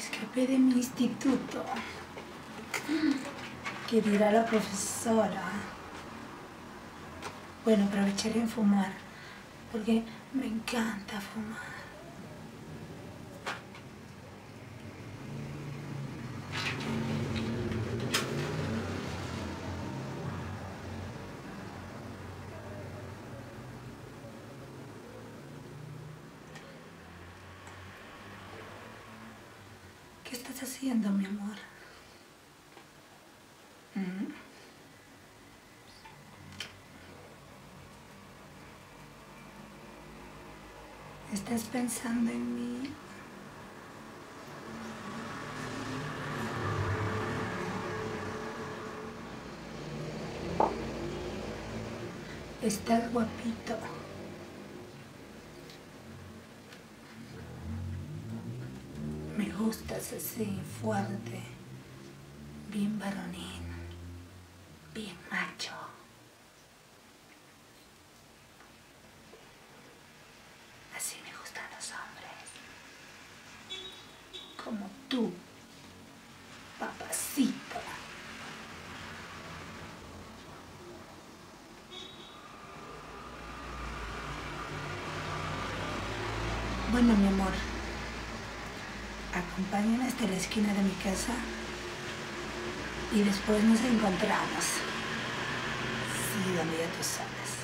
escapé de mi instituto. ¿Qué dirá la profesora? Bueno, aprovecharé en fumar, porque me encanta fumar. ¿Qué estás haciendo, mi amor? ¿Mm? ¿Estás pensando en mí? Estás guapito. Gustas así, fuerte, bien varonil, bien macho. Así me gustan los hombres. Como tú, papacito. Bueno, mi amor, acompáñame hasta la esquina de mi casa y después nos encontramos. Sí, donde ya tú sabes.